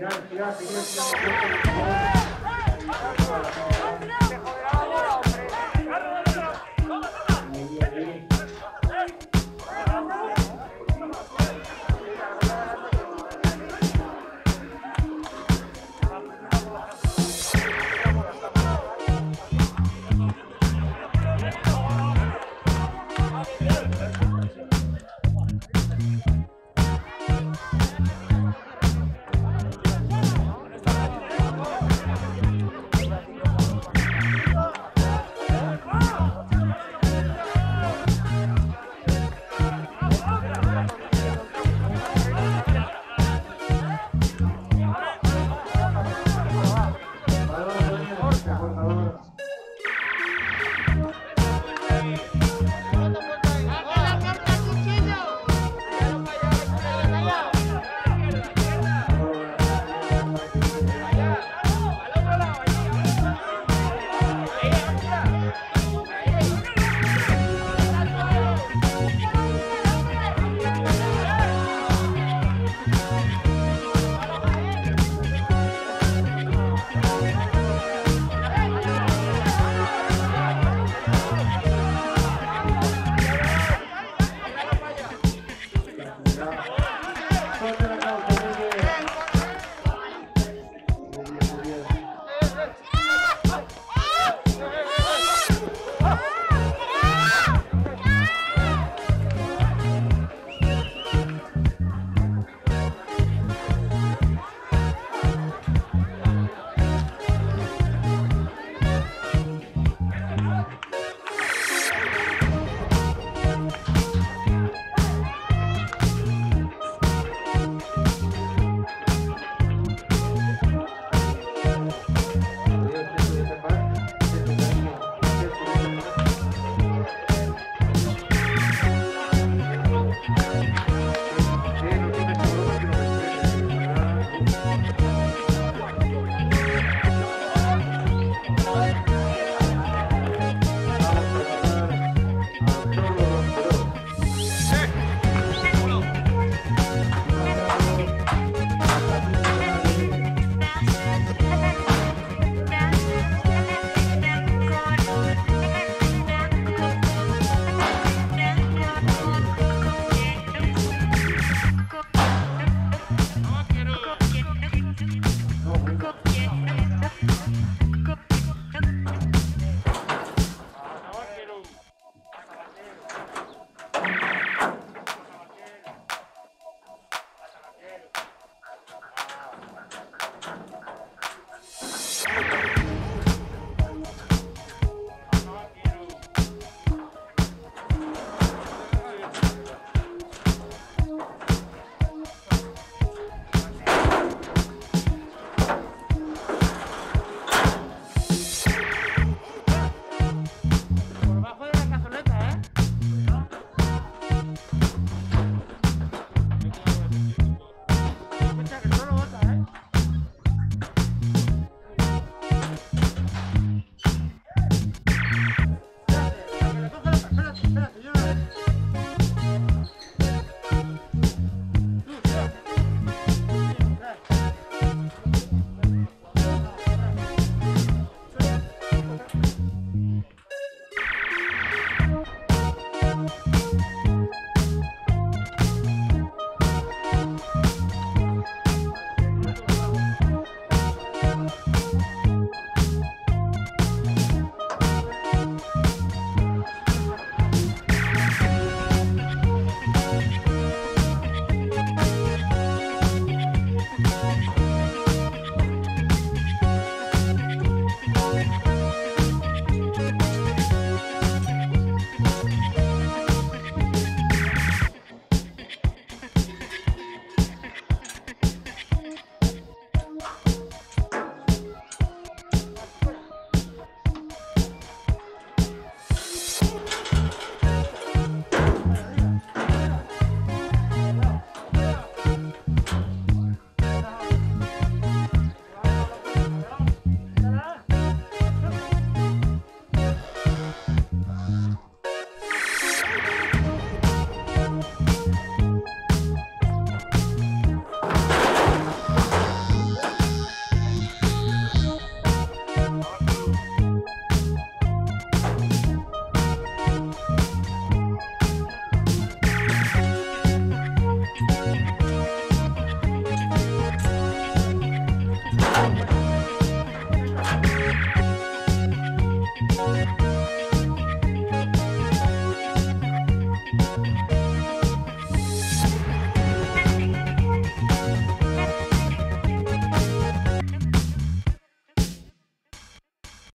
違う違う違う違う。